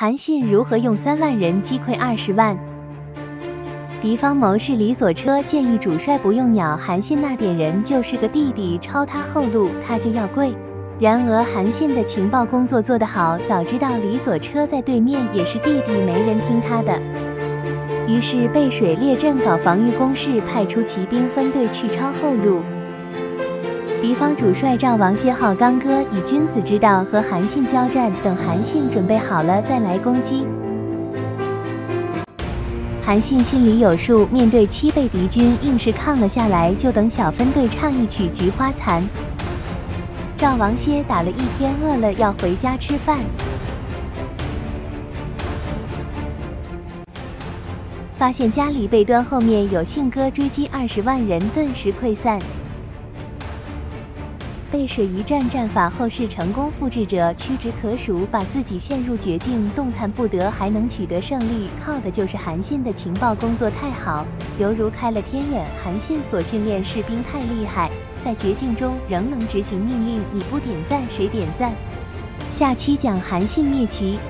韩信如何用三万人击溃二十万？敌方谋士李左车建议主帅不用鸟韩信那点人，就是个弟弟抄他后路，他就要跪。然而韩信的情报工作做得好，早知道李左车在对面也是弟弟，没人听他的。于是背水列阵搞防御工事，派出骑兵分队去抄后路。敌方主帅赵王薛号刚哥以君子之道和韩信交战，等韩信准备好了再来攻击。韩信心里有数，面对七倍敌军，硬是抗了下来，就等小分队唱一曲《菊花残》。赵王歇打了一天，饿了要回家吃饭，发现家里被端后面有信鸽追击，二十万人顿时溃散。背水一战战法后世成功复制者屈指可数，把自己陷入绝境，动弹不得，还能取得胜利，靠的就是韩信的情报工作太好，犹如开了天眼。韩信所训练士兵太厉害，在绝境中仍能执行命令，你不点赞谁点赞？下期讲韩信灭齐。